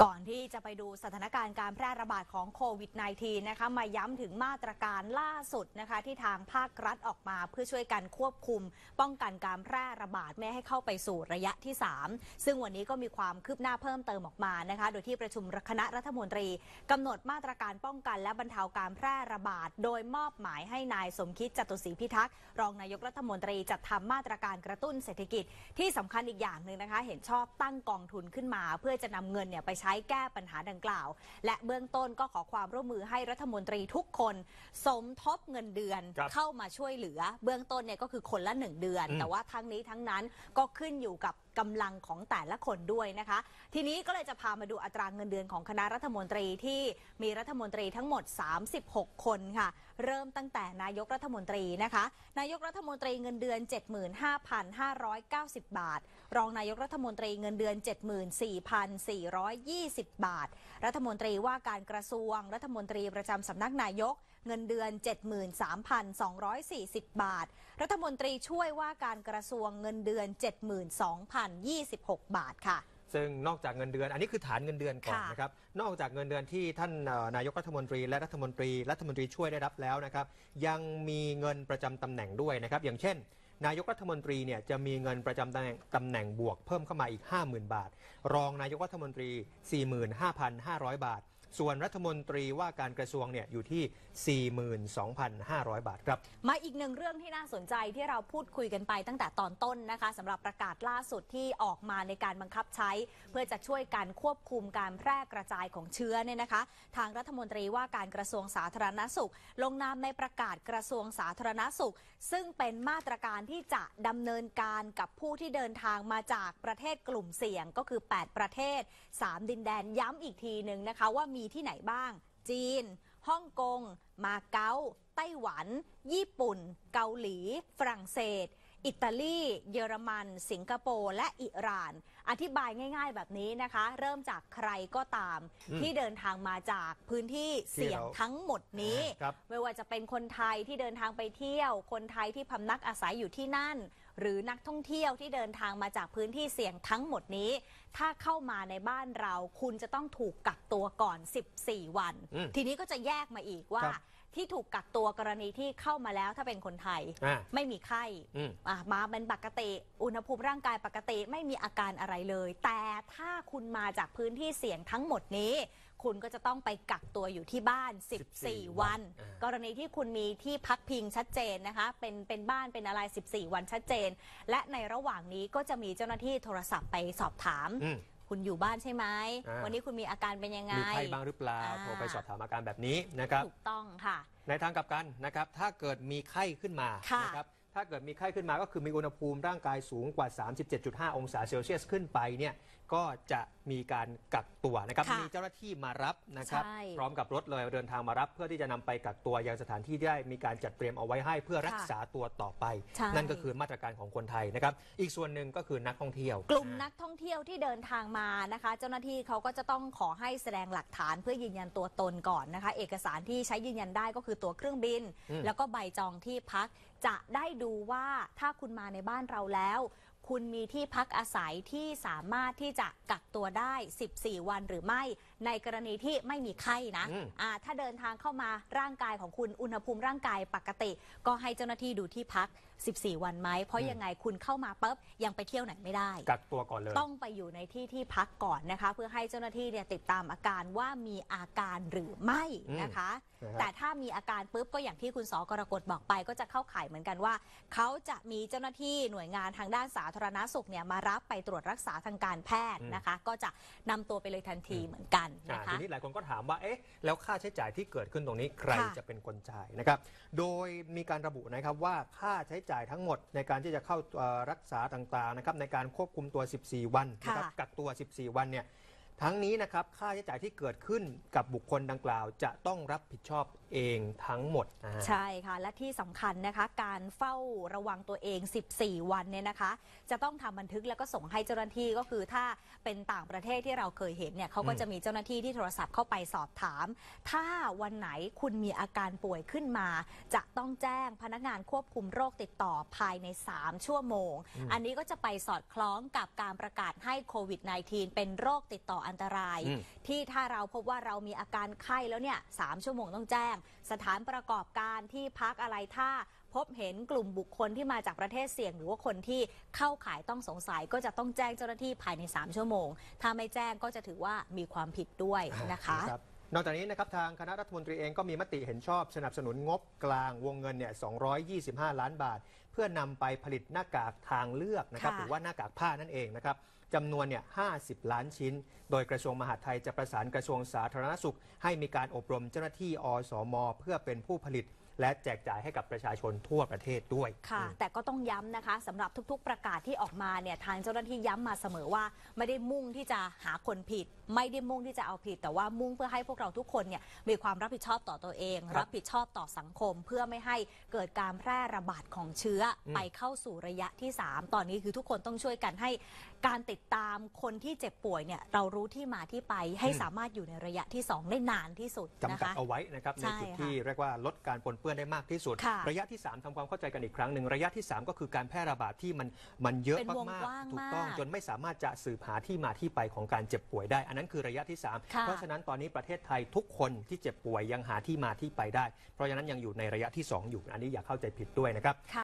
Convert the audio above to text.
ก่อนที่จะไปดูสถานการณ์การแพร่ระบาดของโควิด -19 นะคะมาย้ำถึงมาตรการล่าสุดนะคะที่ทางภาครัฐออกมาเพื่อช่วยกันควบคุม ป้องกันการแพร่ระบาดไม่ให้เข้าไปสู่ระยะที่ 3 ซึ่งวันนี้ก็มีความคืบหน้าเพิ่มเติมออกมานะคะโดยที่ประชุมคณะรัฐมนตรีกำหนดมาตรการป้องกันและบรรเทาการแพร่ระบาด โดยมอบหมายให้นายสมคิดจตุศรีพิทักษ์รองนายกรัฐมนตรีจัดทำมาตรการกระตุ้นเศรษฐกิจที่สำคัญอีกอย่างหนึ่งนะคะเห็นชอบตั้งกองทุนขึ้นมา เพื่อจะนำเงินเนี่ยไปใช้แก้ปัญหาดังกล่าว และเบื้องต้นก็ขอความร่วมมือให้รัฐมนตรีทุกคน สมทบเงินเดือนครับเข้ามาช่วยเหลือ เบื้องต้นเนี่ยก็คือคนละหนึ่งเดือน อืม แต่ว่าทั้งนี้ทั้งนั้นก็ขึ้นอยู่กับกำลังของแต่ละคนด้วยนะคะ ทีนี้ก็เลยจะพามาดูอัตราเงินเดือนของคณะรัฐมนตรีที่มีรัฐมนตรีทั้งหมด 36 คนค่ะ เริ่มตั้งแต่นายกรัฐมนตรีนะคะ นายกรัฐมนตรีเงินเดือน 75,590 บาท รองนายกรัฐมนตรีเงินเดือน 74,420บาท รัฐมนตรีว่าการกระทรวง รัฐมนตรีประจำสำนักนายก เงินเดือน 73,240 บาท รัฐมนตรีช่วยว่าการกระทรวงเงินเดือน 72,026 บาทค่ะซึ่งนอกจากเงินเดือนอันนี้คือฐานเงินเดือนก่อนค่ะนะครับนอกจากเงินเดือนที่ท่านเอ่อนายกรัฐมนตรี และรัฐมนตรีรัฐมนตรีช่วยได้รับแล้วนะครับ ยังมีเงินประจำตำแหน่งด้วยนะครับ อย่างเช่น นายกรัฐมนตรีเนี่ยจะมีเงินประจำตำแหน่งตำแหน่งบวกเพิ่มเข้ามาอีก 50,000 บาท รองนายกรัฐมนตรี 45,500 บาท ส่วนรัฐมนตรีว่าการกระทรวงเนี่ยอยู่ที่ 42,500 บาทครับ มาอีกหนึ่งเรื่องที่น่าสนใจที่เราพูดคุยกันไปตั้งแต่ตอนต้นนะคะสำหรับประกาศล่าสุดที่ออกมาในการบังคับใช้ เพื่อจะช่วยการควบคุมการแพร่กระจายของเชื้อเนี่ยนะคะ ทางรัฐมนตรีว่าการกระทรวงสาธารณสุข ลงนามในประกาศกระทรวงสาธารณสุข ซึ่งเป็นมาตรการที่จะดำเนินการกับผู้ที่เดินทางมาจากประเทศกลุ่มเสี่ยงก็คือ 8 ประเทศ 3 ดินแดนย้ำอีกทีหนึ่งนะคะว่ามีที่ไหนบ้าง จีน ฮ่องกง มาเก๊า ไต้หวัน ญี่ปุ่น เกาหลี ฝรั่งเศส อิตาลี เยอรมัน สิงคโปร์ และอิหร่าน อธิบายง่าย ๆ แบบนี้นะคะ เริ่มจากใครก็ตามอืมที่เดินทางมาจากพื้นที่เสี่ยงที่เราทั้งหมดนี้ ครับ ไม่ว่าจะเป็นคนไทยที่เดินทางไปเที่ยว คนไทยที่พำนักอาศัยอยู่ที่นั่น หรือนักท่องเที่ยวที่เดินทางมาจากพื้นที่เสี่ยงทั้งหมดนี้ ถ้าเข้ามาในบ้านเราคุณจะต้องถูกกักตัวก่อน 14 วันอืมทีนี้ก็จะแยกมาอีกว่าครับ ที่ถูกกักตัวกรณีที่เข้ามาแล้วถ้าเป็นคนไทย อ่า ไม่มีไข้อืม อะมาเป็นปกติ อุณหภูมิร่างกายปกติไม่มีอาการอะไรเลย แต่ถ้าคุณมาจากพื้นที่เสี่ยงทั้งหมดนี้ คุณก็จะต้องไปกักตัวอยู่ที่บ้าน 14 วัน อ่า กรณีที่คุณมีที่พักพิงชัดเจนนะคะ เป็นเป็นบ้านเป็นอะไร 14 วันชัดเจน และในระหว่างนี้ก็จะมีเจ้าหน้าที่โทรศัพท์ไปสอบถาม อืม คุณอยู่บ้านใช่ไหมอ่า วันนี้คุณมีอาการเป็นยังไง มีไข้บ้างหรือเปล่าอ่า โทรไปสอบถามอาการแบบนี้นะครับ ถูกต้องค่ะ ในทางกลับกันนะครับ ถ้าเกิดมีไข้ขึ้นมาค่ะ นะครับ ถ้าเกิดมีไข้ขึ้นมาก็คือมีอุณหภูมิร่างกายสูงกว่า 37.5 องศาเซลเซียสขึ้นไปเนี่ย ก็จะมีการกักตัวนะครับค่ะมีเจ้าหน้าที่มารับนะครับใช่ พร้อมกับรถเลยเดินทางมารับ เพื่อที่จะนำไปกักตัวยังสถานที่ที่ได้มีการจัดเตรียมเอาไว้ให้เพื่อรักษาตัวต่อไป ใช่นั่นก็คือมาตรการของคนไทยนะครับ อีกส่วนหนึ่งก็คือนักท่องเที่ยว กลุ่มนักท่องเที่ยวที่เดินทางมานะคะ เจ้าหน้าที่เขาก็จะต้องขอให้แสดงหลักฐานเพื่อยืนยันตัวตนก่อนนะคะ เอกสารที่ใช้ยืนยันได้ก็คือตั๋วเครื่องบิน อืม แล้วก็ใบจองที่พัก จะได้ดูว่าถ้าคุณมาในบ้านเราแล้ว คุณมีที่พักอาศัยที่สามารถที่จะกักตัวได้ 14 วันหรือไม่ ในกรณีที่ไม่มีไข้นะอืม อ่าถ้าเดินทางเข้ามาร่างกายของคุณอุณหภูมิร่างกายปกติ ก็ให้เจ้าหน้าที่ดูที่พัก 14 วันไหมเพราะยังไงคุณเข้ามาปุ๊บยังไปเที่ยวไหนไม่ได้ กักตัวก่อนเลย ต้องไปอยู่ในที่ที่พักก่อนนะคะ เพื่อให้เจ้าหน้าที่เนี่ยติดตามอาการว่ามีอาการหรือไม่นะคะ อืมนะครับ แต่ถ้ามีอาการปุ๊บก็อย่างที่คุณสอกรกฎบอกไปก็จะเข้าข่ายเหมือนกันว่า เขาจะมีเจ้าหน้าที่หน่วยงานทางด้านสาธารณสุขเนี่ยมารับไปตรวจรักษาทางการแพทย์นะคะ ก็จะนำตัวไปเลยทันทีเหมือนกันอ่านะคะ ทีนี้หลายคนก็ถามว่าเอ๊ะแล้วค่าใช้จ่ายที่เกิดขึ้นตรงนี้ใครค่ะจะเป็นคนจ่ายนะครับโดยมีการระบุนะครับว่าค่าใช้จ่ายทั้งหมดในการที่จะเข้าเอ่อรักษาต่างๆนะครับในการควบคุมตัว 14 วันนะครับค่ะ กักตัว 14 วันเนี่ย ทั้งนี้นะครับค่าใช้จ่ายที่เกิดขึ้นกับบุคคลดังกล่าว จะต้องรับผิดชอบเองทั้งหมดอ่าใช่ค่ะ และที่สำคัญนะคะ การเฝ้าระวังตัวเอง 14 วันเนี่ยนะคะ จะต้องทำบันทึกแล้วก็ส่งให้เจ้าหน้าที่ก็คือถ้าเป็นต่างประเทศที่เราเคยเห็นเนี่ยเขาก็อืมจะมีเจ้าหน้าที่ที่โทรศัพท์เข้าไปสอบถาม ถ้าวันไหนคุณมีอาการป่วยขึ้นมา จะต้องแจ้งพนักงานควบคุมโรคติดต่อภายใน 3 ชั่วโมง อันนี้ก็จะไปสอดคล้องกับการประกาศให้โควิด -19 เป็นโรคติดต่ออันอันตรายอืมที่ถ้าเราพบว่าเรามีอาการไข้แล้วเนี่ยสามชั่วโมงต้องแจ้ง สถานประกอบการที่พักอะไรถ้าพบเห็นกลุ่มบุคคลที่มาจากประเทศเสี่ยง หรือว่าคนที่เข้าข่ายต้องสงสัยก็จะต้องแจ้งเจ้าหน้าที่ภายใน 3 ชั่วโมง ถ้าไม่แจ้งก็จะถือว่ามีความผิดด้วยนะคะรับ นอกจากนี้นะครับทางคณะรัฐมนตรีเองก็มีมติเห็นชอบสนับสนุนงบกลางวงเงินเนี่ย225 ล้านบาท เพื่อนำไปผลิตหน้ากากทางเลือกนะครับค่ะ หรือว่าหน้ากากผ้านั่นเองนะครับจำนวนเนี่ย50 ล้านชิ้น โดยกระทรวงมหาดไทยจะประสานกระทรวงสาธารณสุข ให้มีการอบรมเจ้าหน้าที่อสม เพื่อเป็นผู้ผลิตและแจกจ่ายให้กับประชาชนทั่วประเทศด้วย ค่ะอืมแต่ก็ต้องย้ำนะคะสำหรับทุกๆ ประกาศที่ออกมาเนี่ยทางเจ้าหน้าที่ย้ำมาเสมอว่า ไม่ได้มุ่งที่จะหาคนผิด ไม่ได้มุ่งที่จะเอาผิด แต่ว่ามุ่งเพื่อให้พวกเราทุกคนเนี่ยมีความรับผิดชอบต่อตัวเอง ครับรับผิดชอบต่อสังคม เพื่อไม่ให้เกิดการแพร่ระบาดของเชื้ออม ไปเข้าสู่ระยะที่ 3 ตอนนี้คือทุกคนต้องช่วยกันให้ การติดตามคนที่เจ็บป่วยเนี่ยเรารู้ที่มาที่ไปให้สามารถอยู่ในระยะที่ 2 ได้นานที่สุดนะจำกัดคะเอาไว้นะครับในใช่จุดค่ะที่เรียกว่าลดการปนเปื้อนได้มากที่สุดค่ะระยะที่ 3ทำความเข้าใจกันอีกครั้งหนึ่งระยะที่ 3 ก็คือการแพร่ระบาดที่มันมันเยอะเป็นวงมากกว้างๆถูกต้องมากจนไม่สามารถจะสืบหาที่มาที่ไปของการเจ็บป่วยได้ อันนั้นคือระยะที่3ค่ะเพราะฉะนั้นตอนนี้ประเทศไทยทุกคนที่เจ็บป่วยยังหาที่มาที่ไปได้ เพราะฉะนั้นยังอยู่ในระยะที่ 2 อยู่อันนี้อย่าเข้าใจผิดด้วยนะครับ